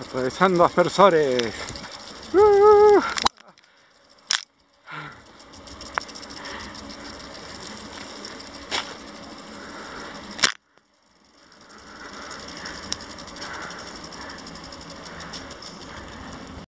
atravesando aspersores.